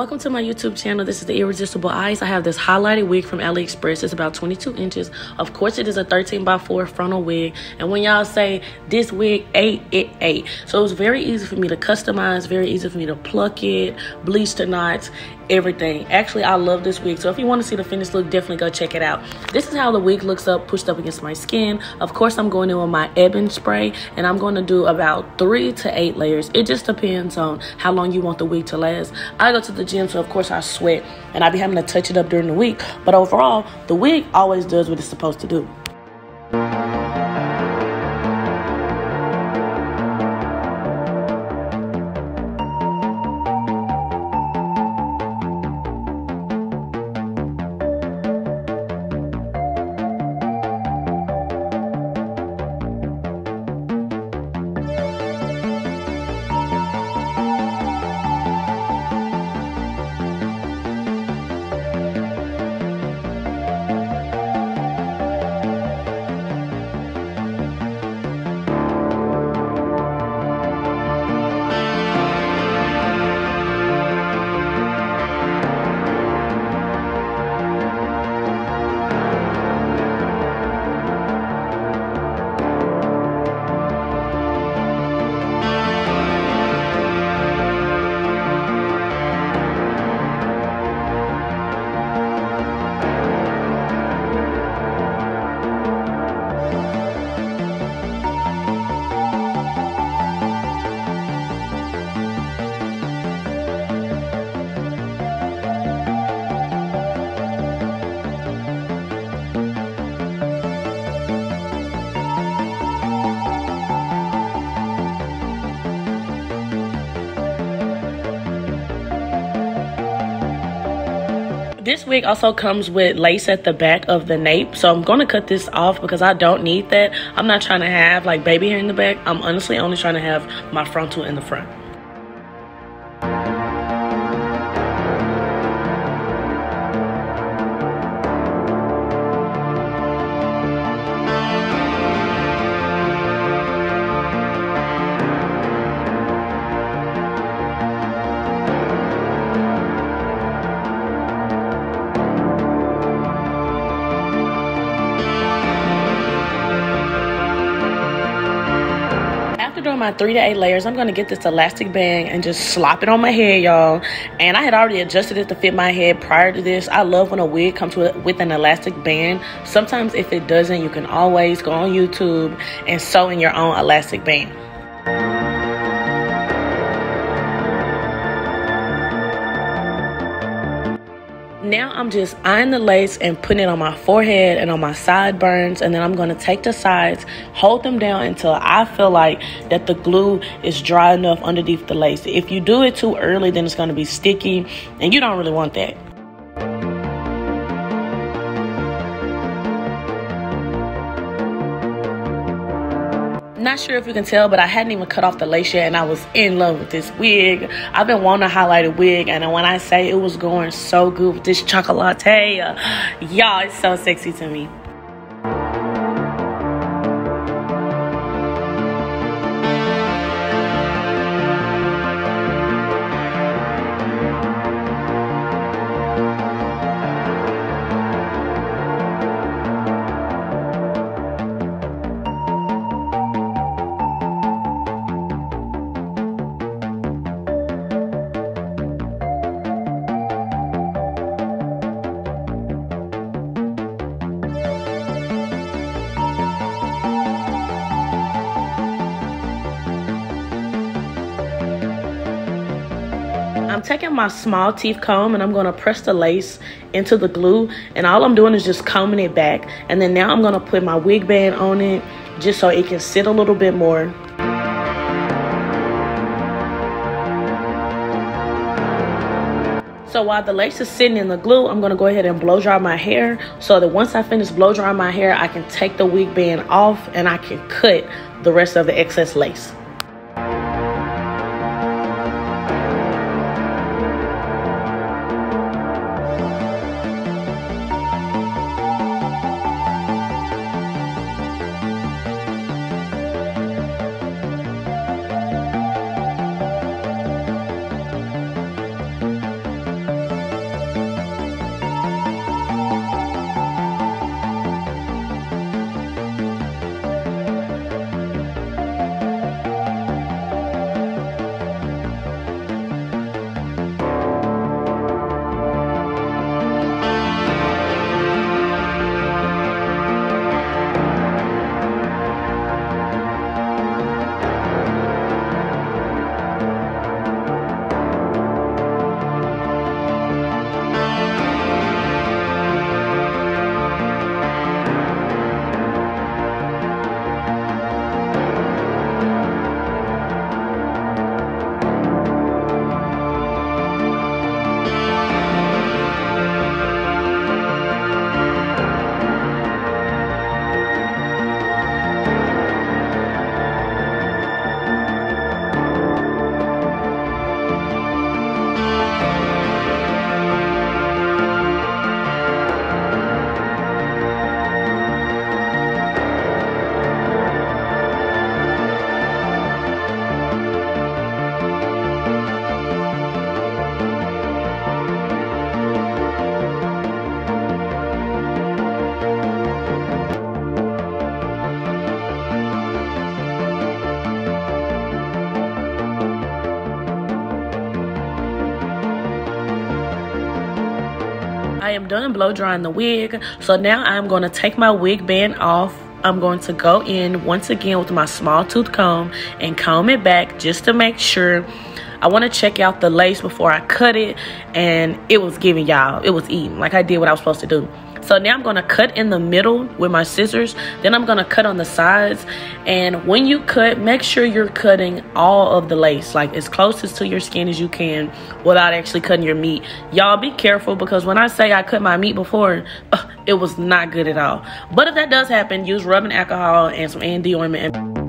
Welcome to my YouTube channel. This is the Irresistible Ice. I have this highlighted wig from AliExpress. It's about 22 inches. Of course, it is a 13 by 4 frontal wig. And when y'all say this wig ate, it ate. So it was very easy for me to customize, very easy for me to pluck it, bleach the knots, everything. Actually, I love this wig. So if you want to see the finished look, definitely go check it out. This is how the wig looks up, pushed up against my skin. Of course, I'm going in with my Ebin spray, and I'm going to do about three to eight layers. It just depends on how long you want the wig to last. I go to the gym, so of course I sweat, and I be having to touch it up during the week. But overall, the wig always does what it's supposed to do. This wig also comes with lace at the back of the nape. So I'm going to cut this off because I don't need that. I'm not trying to have like baby hair in the back. I'm honestly only trying to have my frontal in the front. My three to eight layers, I'm gonna get this elastic band and just slop it on my head, y'all. And I had already adjusted it to fit my head prior to this. I love when a wig comes with an elastic band. Sometimes if it doesn't, you can always go on YouTube and sew in your own elastic band. Now I'm just eyeing the lace and putting it on my forehead and on my sideburns. And then I'm going to take the sides, hold them down until I feel like that the glue is dry enough underneath the lace. If you do it too early, then it's going to be sticky and you don't really want that. Not sure if you can tell, but I hadn't even cut off the lace yet, and I was in love with this wig. I've been wanting a highlighted wig, and when I say it was going so good with this chocolate, y'all, it's so sexy to me. Taking my small teeth comb and I'm going to press the lace into the glue. And all I'm doing is just combing it back. And then now I'm going to put my wig band on it just so it can sit a little bit more. So while the lace is sitting in the glue, I'm gonna go ahead and blow dry my hair so that once I finish blow drying my hair, I can take the wig band off and I can cut the rest of the excess lace. Done blow drying the wig. So now I'm going to take my wig band off. I'm going to go in once again with my small tooth comb and comb it back just to make sure I want to check out the lace before I cut it and it was giving y'all it was eating like I did what I was supposed to do so now I'm to cut in the middle with my scissors. Then I'm to cut on the sides. And when you cut, make sure you're cutting all of the lace, like as closest to your skin as you can without actually cutting your meat. Y'all be careful because when I say I cut my meat before, uh, it was not good at all. But if that does happen, use rubbing alcohol and some A&D ointment.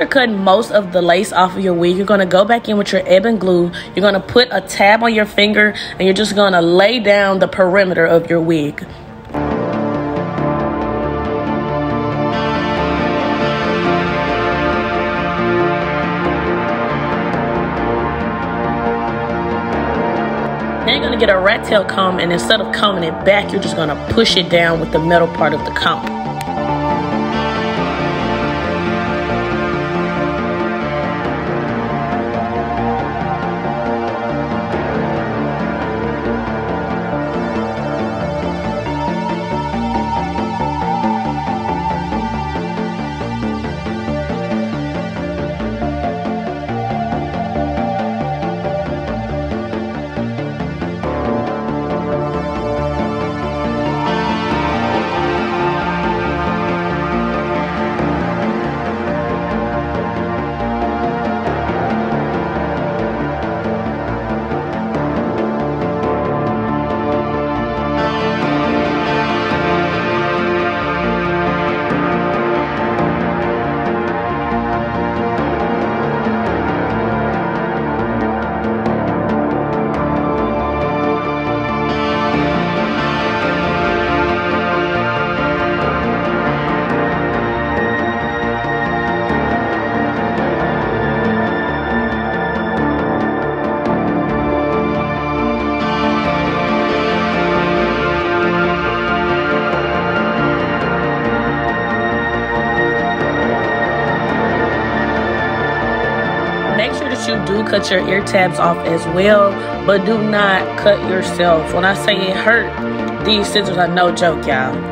After cutting most of the lace off of your wig, you're going to go back in with your Ebin glue. You're going to put a tab on your finger and you're just going to lay down the perimeter of your wig. Then you're going to get a rat tail comb and instead of combing it back, you're just going to push it down with the metal part of the comb. Cut your ear tabs off as well, but do not cut yourself. When I say it hurt, these scissors are no joke, y'all.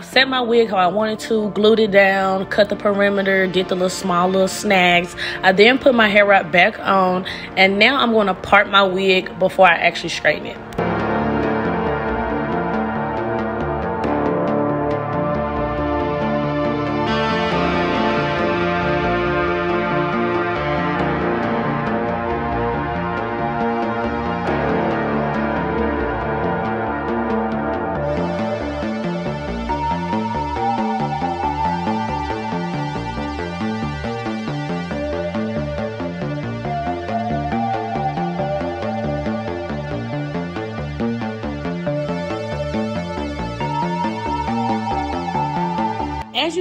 I've set my wig how I wanted to, glued it down, cut the perimeter, did the little small little snags, I then put my hair wrap back on, and now I'm going to part my wig before I actually straighten it.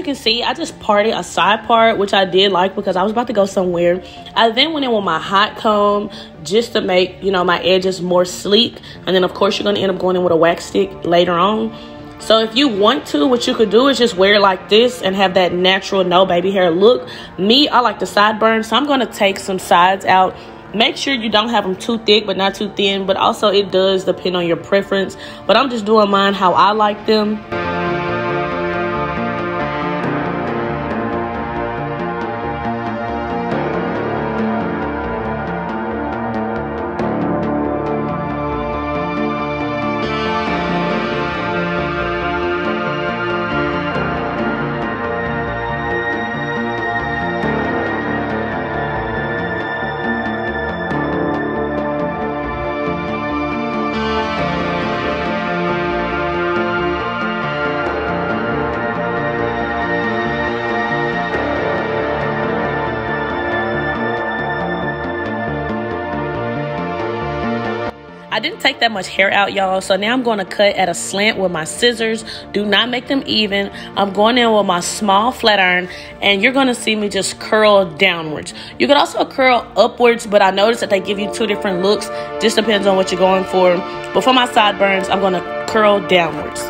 Can see, I just parted a side part, which I did like because I was about to go somewhere. I then went in with my hot comb just to make, you know, my edges more sleek. And then, of course, you're going to end up going in with a wax stick later on. So if you want to, what you could do is just wear it like this and have that natural no baby hair look. Me, I like the sideburns, so I'm going to take some sides out make sure you don't have them too thick but not too thin but also it does depend on your preference but i'm just doing mine how i like them I didn't take that much hair out, y'all. So now I'm going to cut at a slant with my scissors. Do not make them even. I'm going in with my small flat iron and you're going to see me just curl downwards. You could also curl upwards, but I noticed that they give you two different looks. Just depends on what you're going for. But for my sideburns, I'm going to curl downwards.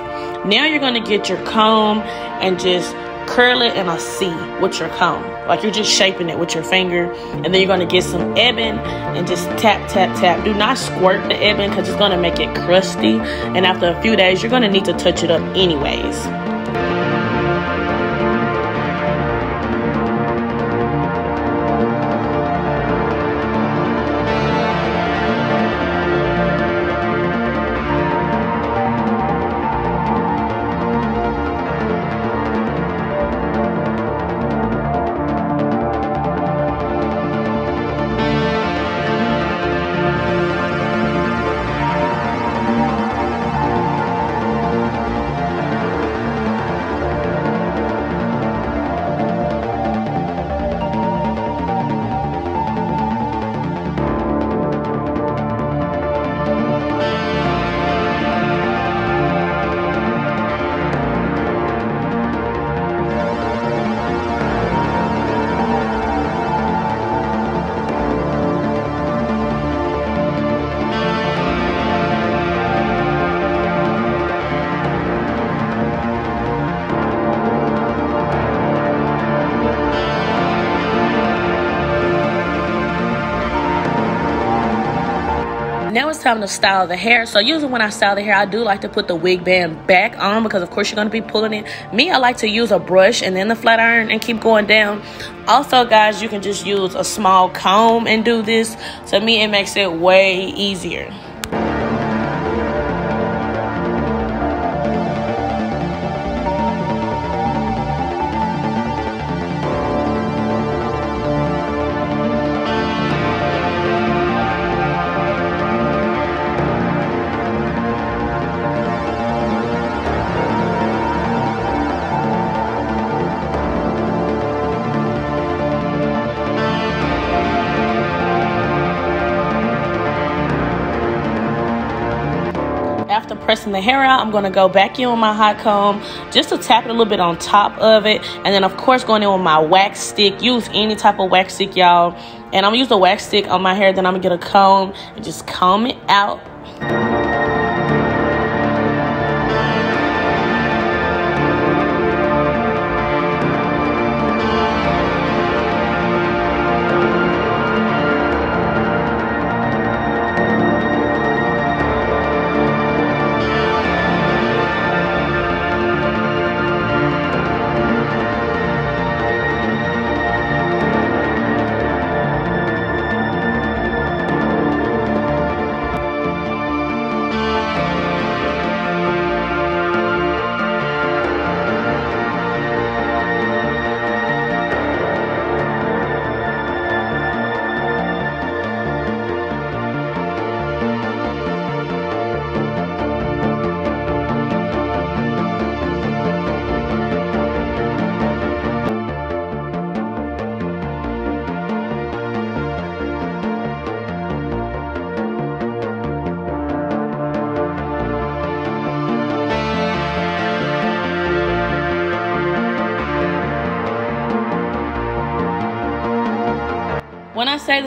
Now you're going to get your comb and just curl it in a C with your comb. Like you're just shaping it with your finger. And then you're going to get some ebony and just tap, tap, tap. Do not squirt the ebony because it's going to make it crusty. And after a few days, you're going to need to touch it up anyways. It's time to style the hair. So usually when i style the hair i do like to put the wig band back on because of course you're going to be pulling it. Me i like to use a brush and then the flat iron and keep going down. Also guys you can just use a small comb and do this. To me it makes it way easier pressing the hair out, I'm going to go back in with my hot comb just to tap it a little bit on top of it. And then, of course, going in with my wax stick. Use any type of wax stick, y'all. And I'm going to use the wax stick on my hair. Then I'm going to get a comb and just comb it out.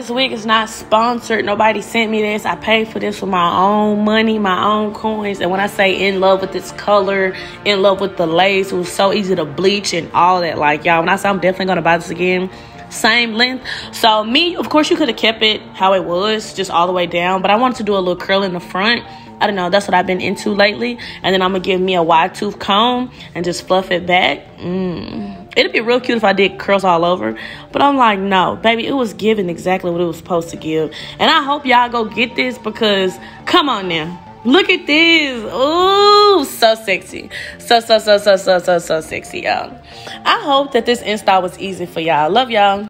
This wig is not sponsored, nobody sent me this. I paid for this with my own money, my own coins. And when I say in love with this color, in love with the lace, it was so easy to bleach and all that. Like, y'all, when I say I'm definitely going to buy this again, same length. So me, of course, you could have kept it how it was, just all the way down. But I wanted to do a little curl in the front. I don't know. That's what I've been into lately. And then I'm going to give me a wide tooth comb and just fluff it back. Mmm. It'd be real cute if I did curls all over. But I'm like, no, baby, it was giving exactly what it was supposed to give. And I hope y'all go get this because, come on now. Look at this. Ooh, so sexy. So, so, so, so, so, so, so sexy, y'all. I hope that this install was easy for y'all. Love y'all.